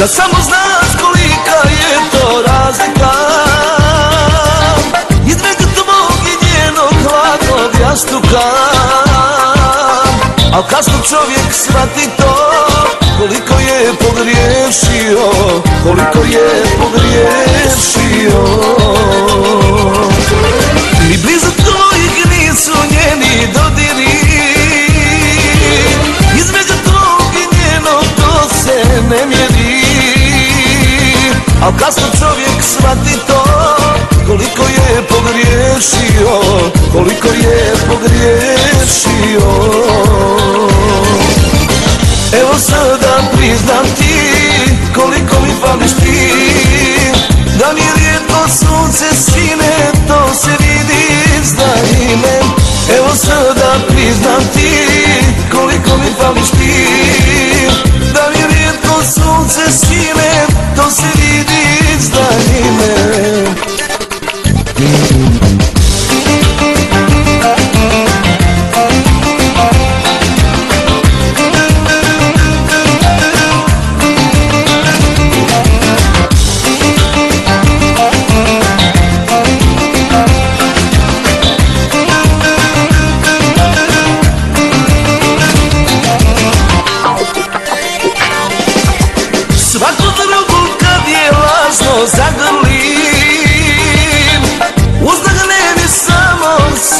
Da samo znaš kolika je to razlika. Između tvog i njenog hladnog jastuka. Al kasno čovjek shvati to Koliko je pogriješio Koliko je pogriješio. Ni blizu tvojih nisu njeni dodiri. Između tvog i njenog to se ne mjeri Al kasno čovjek shvati to Koliko je pogriješio Koliko je pogriješio. Evo sada priznam ti Koliko mi fališ ti Da mi rijetko sunce sine To se vidi znaj me Evo sada priznam ti Koliko mi fališ ti Da mi rijetko sunce sine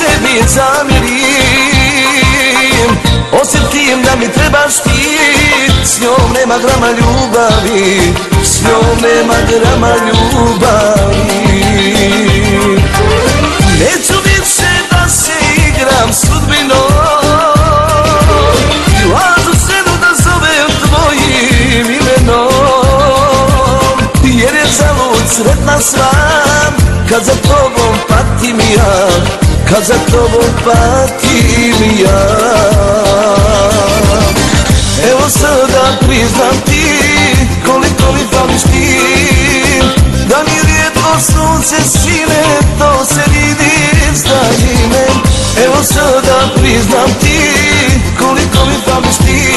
sebi zamjerim. Osjetim da mi trebaš ti. S njom nema grama ljubavi S njom nema grama ljubavi. Neću više da se igram sudbinom. I lažu ženu da zovem tvojim imenom. Jer je zalud sretna svam Kad za tobom patim ja Kad za tobom patim ja. Evo sada priznam ti Koliko mi fališ ti? Da mi rijetko sunce sine To se vidi znaj Evo sada priznam ti Koliko mi fališ ti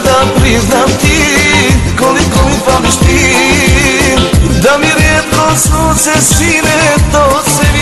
da priznam ti Koliko mi fališ ti. Da mi rijetko sunce sine to se